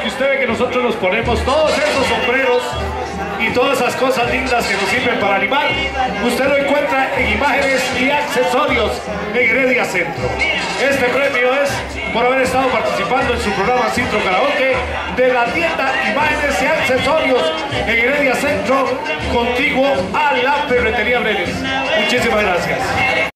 que usted ve que nosotros nos ponemos, todos esos sombreros y todas esas cosas lindas que nos sirven para animar, usted lo encuentra en imágenes y accesorios en Heredia Centro. Este premio es por haber estado participando en su programa Cintro Karaoke de la tienda Imágenes y Accesorios en Heredia Centro, contiguo a la Ferretería Brenes. Muchísimas gracias.